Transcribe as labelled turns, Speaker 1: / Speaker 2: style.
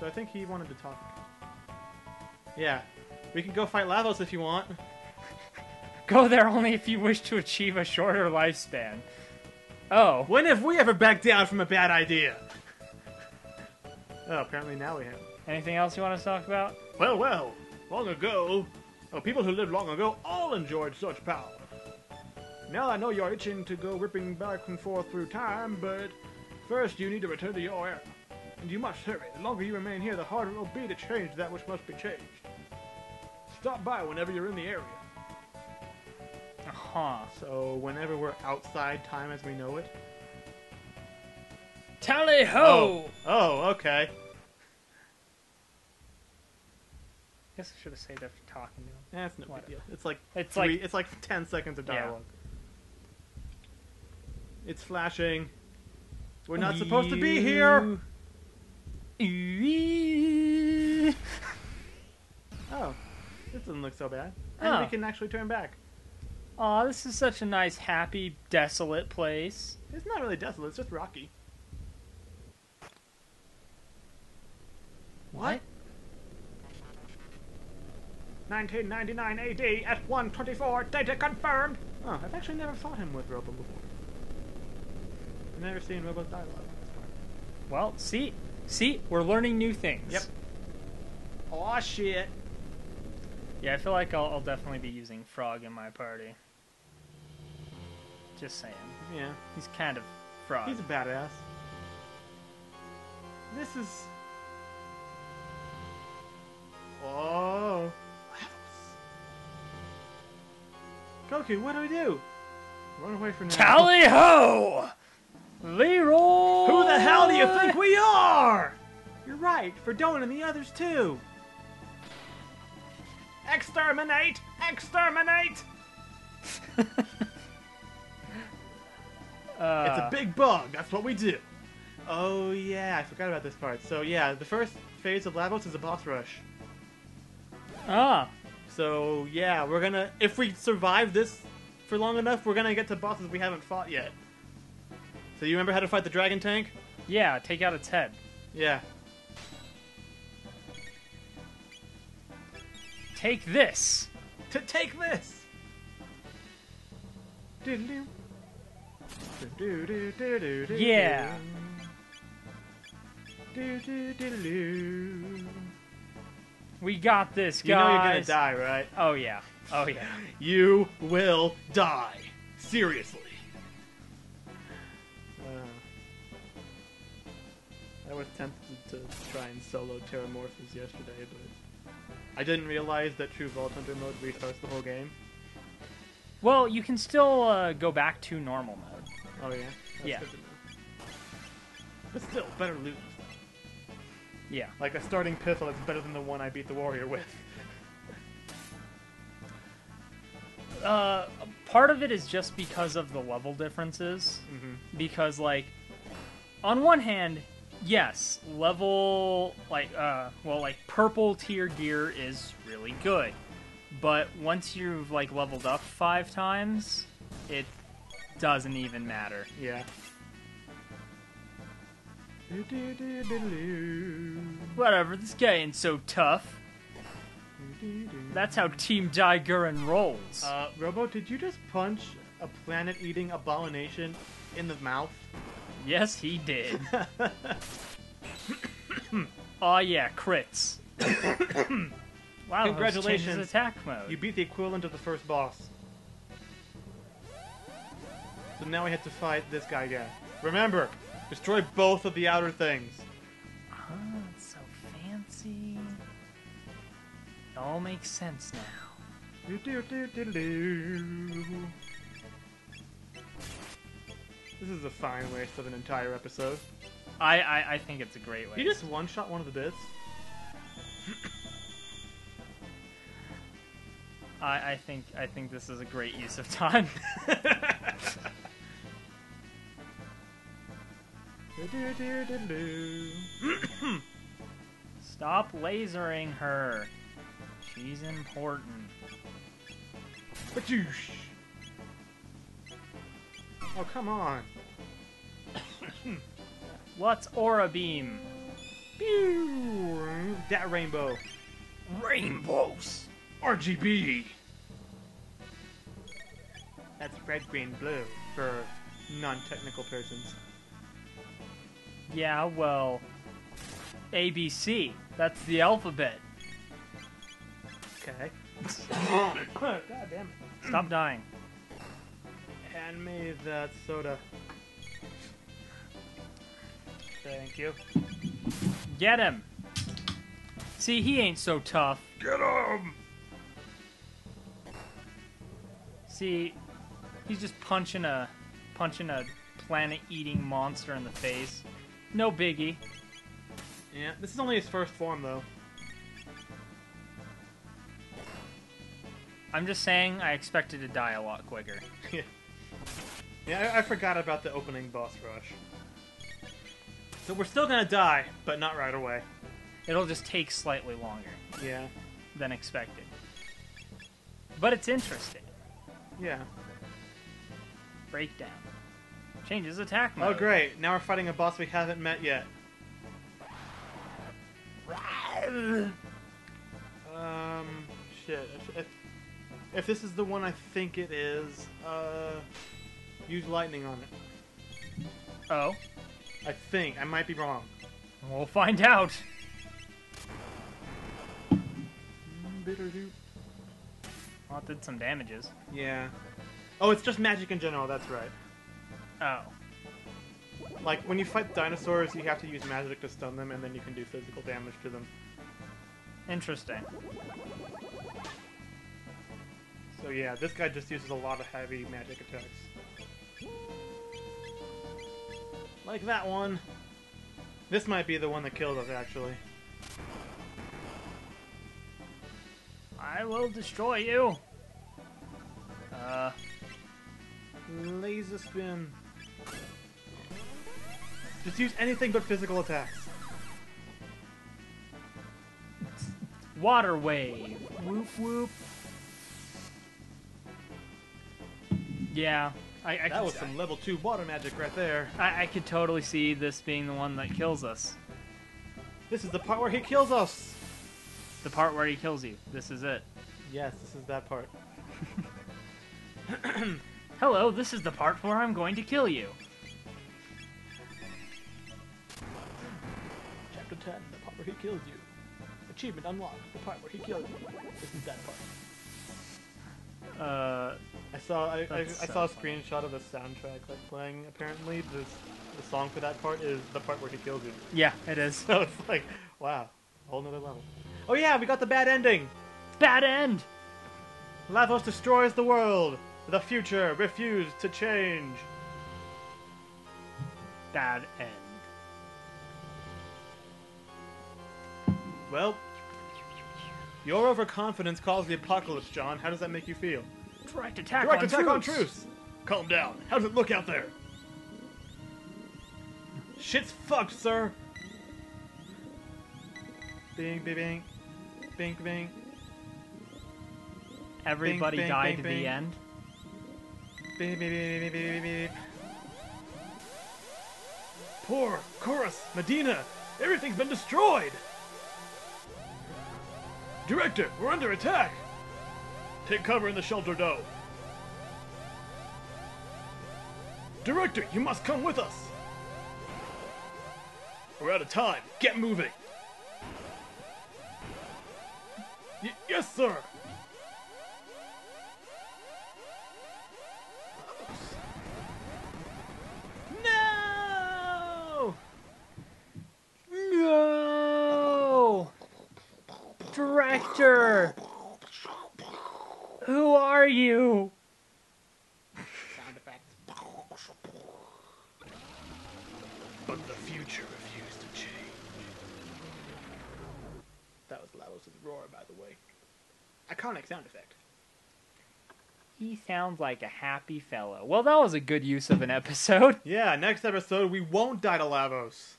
Speaker 1: So I think he wanted to talk. Yeah. We can go fight Lavos if you want.
Speaker 2: Go there only if you wish to achieve a shorter lifespan. Oh,
Speaker 1: When have we ever backed down from a bad idea? Oh, apparently now we have.
Speaker 2: anything else you want to talk about?
Speaker 1: Well, well, long ago, oh, people who lived long ago all enjoyed such power. Now I know you're itching to go ripping back and forth through time, but first you need to return to your era. And you must hurry. The longer you remain here, the harder it will be to change that which must be changed. Stop by whenever you're in the area.
Speaker 2: Huh.
Speaker 1: So, whenever we're outside time as we know it.
Speaker 2: Tally ho!
Speaker 1: Oh. oh, okay.
Speaker 2: I Guess I should have saved that for talking to him.
Speaker 1: That's no big deal. It's like
Speaker 2: It's
Speaker 1: three,
Speaker 2: like
Speaker 1: it's like ten seconds of
Speaker 2: Yeah.
Speaker 1: dialogue. It's flashing. We're not supposed to be here. Oh, this doesn't look so bad. And
Speaker 2: Oh.
Speaker 1: we can actually turn back.
Speaker 2: Aw, this is such a nice, happy, desolate place.
Speaker 1: It's not really desolate. It's just rocky.
Speaker 2: What?
Speaker 1: 1999 AD at 124. Data confirmed. Oh, I've actually never fought him with Robo before. I've never seen Robo's dialogue.
Speaker 2: Well, see, see, we're learning new things.
Speaker 1: Yep. Oh shit.
Speaker 2: Yeah, I feel like I'll, I'll definitely be using Frog in my party. Just saying,
Speaker 1: Yeah.
Speaker 2: he's kind of frog.
Speaker 1: He's a badass. This is. Oh. Goku, what do we do? Run away from now.
Speaker 2: Tally ho! Leroy!
Speaker 1: Who the hell do you think we are? You're right, Fredone and the others too. Exterminate! Exterminate!
Speaker 2: Uh,
Speaker 1: It's a big bug. That's what we do. Oh yeah, I forgot about this part. So yeah, the first phase of Lavos is a boss rush.
Speaker 2: Ah,
Speaker 1: So yeah, we're gonna if we survive this for long enough, we're gonna get to bosses we haven't fought yet. So you remember how to fight the dragon tank?
Speaker 2: yeah, take out its head.
Speaker 1: Yeah.
Speaker 2: Take this!
Speaker 1: To take this.
Speaker 2: Yeah. We got this, guys!
Speaker 1: You know you're gonna die, right?
Speaker 2: Oh, yeah. Oh, yeah.
Speaker 1: You will die. Seriously. I was tempted to try and solo Terramorphous yesterday, but I didn't realize that True Vault Hunter mode restarts the whole game.
Speaker 2: Well, you can still uh, go back to normal mode.
Speaker 1: Oh yeah? That's
Speaker 2: Yeah.
Speaker 1: good to know. But still, better loot.
Speaker 2: Yeah.
Speaker 1: Like a starting pistol that's better than the one I beat the warrior with.
Speaker 2: Uh, part of it is just because of the level differences.
Speaker 1: Mm-hmm.
Speaker 2: Because, like, on one hand, yes, level, like, uh, well, like, purple tier gear is really good. But once you've, like, leveled up five times, it doesn't even matter.
Speaker 1: Yeah.
Speaker 2: Whatever, this guy ain't so tough. That's how Team Daiguren rolls.
Speaker 1: Uh, Robo, did you just punch a planet-eating abomination in the mouth?
Speaker 2: Yes, he did. oh yeah, crits. wow,
Speaker 1: Congratulations.
Speaker 2: Attack mode.
Speaker 1: You beat the equivalent of the first boss. So now we have to fight this guy again. Remember, destroy both of the outer things.
Speaker 2: Ah, oh, it's so fancy. It all makes sense now.
Speaker 1: Do-do-do-do-do. This is a fine waste of an entire episode.
Speaker 2: I, I, I think it's a great way.
Speaker 1: You just one-shot one of the bits.
Speaker 2: I, I think I think this is a great use of time. Stop lasering her. She's important.
Speaker 1: Badoosh. Oh, come on.
Speaker 2: What's Aura Beam?
Speaker 1: Pew! That rainbow.
Speaker 2: Rainbows.
Speaker 1: RGB. That's red, green, blue for non-technical persons.
Speaker 2: Yeah, well, ABC. That's the alphabet.
Speaker 1: Okay. God damn it.
Speaker 2: Stop dying.
Speaker 1: Hand me that soda. Thank you.
Speaker 2: Get him. See, he ain't so tough.
Speaker 1: Get him!
Speaker 2: See, he's just punching a punching a planet-eating monster in the face. No biggie.
Speaker 1: Yeah, this is only his first form, though.
Speaker 2: I'm just saying I expected to die a lot quicker.
Speaker 1: yeah, I, I forgot about the opening boss rush. So we're still gonna die, but not right away.
Speaker 2: It'll just take slightly longer
Speaker 1: Yeah,
Speaker 2: than expected. But it's interesting.
Speaker 1: yeah.
Speaker 2: Breakdown. Changes attack mode.
Speaker 1: Oh, great. Now we're fighting a boss we haven't met yet. Um, shit. If, if, if this is the one I think it is, uh, use lightning on it.
Speaker 2: Oh,
Speaker 1: I think. I might be wrong.
Speaker 2: we'll find out. Well, it did some damages.
Speaker 1: Yeah. Oh, it's just magic in general, that's right.
Speaker 2: Oh.
Speaker 1: Like, when you fight dinosaurs, you have to use magic to stun them, and then you can do physical damage to them.
Speaker 2: Interesting.
Speaker 1: So yeah, this guy just uses a lot of heavy magic attacks. Like that one. This might be the one that killed us, actually.
Speaker 2: I will destroy you. Uh,
Speaker 1: Laser spin. Just use anything but physical attacks.
Speaker 2: water wave. Whoop whoop. Yeah, I, I
Speaker 1: That
Speaker 2: could,
Speaker 1: was some level 2 water magic right there.
Speaker 2: I, I could totally see this being the one that kills us.
Speaker 1: This is the part where he kills us!
Speaker 2: The part where he kills you. This is it.
Speaker 1: Yes, this is that part.
Speaker 2: Hello, this is the part where I'm going to kill you.
Speaker 1: Chapter 10, the part where he kills you. Achievement unlocked, the part where he kills you. This is that part.
Speaker 2: Uh,
Speaker 1: I saw I, I, I saw a screenshot of the soundtrack like playing. Apparently, this the song for that part is the part where he kills you.
Speaker 2: yeah, it is.
Speaker 1: So it's like, wow, a whole nother level. Oh yeah, we got the bad ending.
Speaker 2: Bad end.
Speaker 1: Lavos destroys the world. The future refused to change.
Speaker 2: Bad end.
Speaker 1: Well, your overconfidence caused the apocalypse, John. How does that make you feel?
Speaker 2: Direct attack
Speaker 1: Direct
Speaker 2: on
Speaker 1: attack on
Speaker 2: troops.
Speaker 1: truce. Calm down. How does it look out there? Shit's fucked, sir. Bing, bing, bing, bing, bing.
Speaker 2: Everybody
Speaker 1: Bing, bing,
Speaker 2: died
Speaker 1: bing,
Speaker 2: to
Speaker 1: bing.
Speaker 2: the end.
Speaker 1: Beep, beep, beep, beep, beep, beep, beep. Porre Choras, Medina, everything's been destroyed. Director, we're under attack. Take cover in the shelter dome. Director, you must come with us. We're out of time. Get moving. Y- yes, sir. No!
Speaker 2: No! Director! Who are you?
Speaker 1: Sound effects. But the future refused to change. That was Lavos' roar, by the way. Iconic sound effect.
Speaker 2: He sounds like a happy fellow. Well, that was a good use of an episode.
Speaker 1: Yeah, next episode we won't die to Lavos.